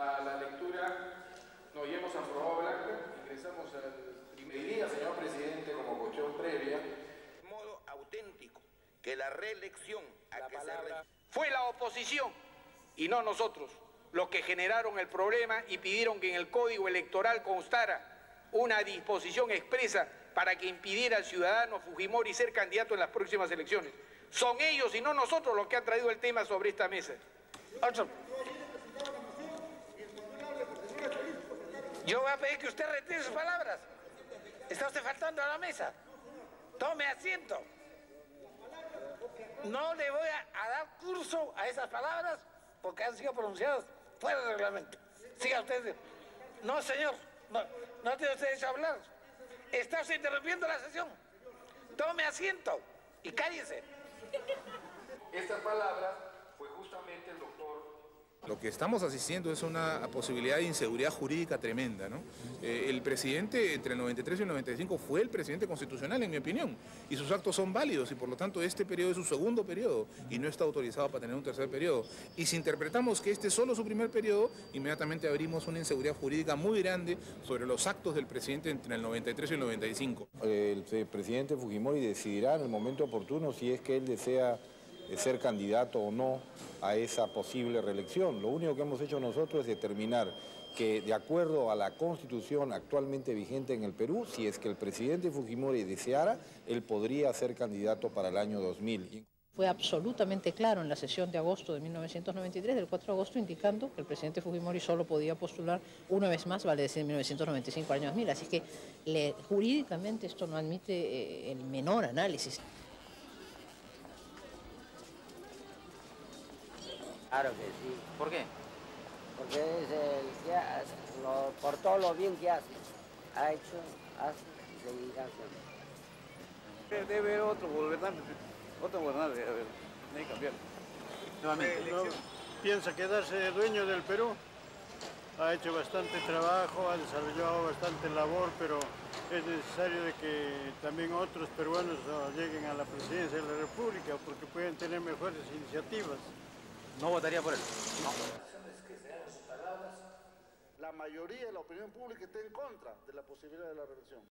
A la lectura, no, ya hemos aprobado el acta, ingresamos al primer día, señor presidente, como cuestión previa. De modo auténtico que la reelección a que se re- Fue la oposición y no nosotros los que generaron el problema y pidieron que en el código electoral constara una disposición expresa para que impidiera al ciudadano Fujimori ser candidato en las próximas elecciones. Son ellos y no nosotros los que han traído el tema sobre esta mesa. Otro. Yo voy a pedir que usted retire sus palabras. Está usted faltando a la mesa. Tome asiento. No le voy a, dar curso a esas palabras porque han sido pronunciadas fuera del reglamento. Siga usted. No, señor. No, no tiene usted derecho a hablar. Está usted interrumpiendo la sesión. Tome asiento y cállese. Esta palabra fue justamente el doctor Lo que estamos asistiendo es una posibilidad de inseguridad jurídica tremenda. ¿no? Eh, el presidente entre el 93 y el 95 fue el presidente constitucional, en mi opinión, y sus actos son válidos y por lo tanto este periodo es su segundo periodo y no está autorizado para tener un tercer periodo. Y si interpretamos que este es solo su primer periodo, inmediatamente abrimos una inseguridad jurídica muy grande sobre los actos del presidente entre el 93 y el 95. El presidente Fujimori decidirá en el momento oportuno si es que él desea ser candidato o no a esa posible reelección. Lo único que hemos hecho nosotros es determinar que de acuerdo a la constitución actualmente vigente en el Perú, si es que el presidente Fujimori deseara, él podría ser candidato para el año 2000. Fue absolutamente claro en la sesión de agosto de 1993, del 4 de agosto, indicando que el presidente Fujimori solo podía postular una vez más, vale decir, en 1995 año 2000. Así que jurídicamente esto no admite eh, el menor análisis. Claro que sí, ¿Por qué? porque es el que hace, lo- por todo lo bien que hace, ha hecho, hace y seguirá haciendo. Debe haber otro gobernante, otro gobernante, debe haber, hay que cambiar. Nuevamente. No, piensa quedarse dueño del Perú. Ha hecho bastante trabajo, ha desarrollado bastante labor, pero es necesario de que también otros peruanos ah, lleguen a la presidencia de la República porque pueden tener mejores iniciativas. No votaría por él. La mayoría de la opinión pública está en contra de la posibilidad de la reelección.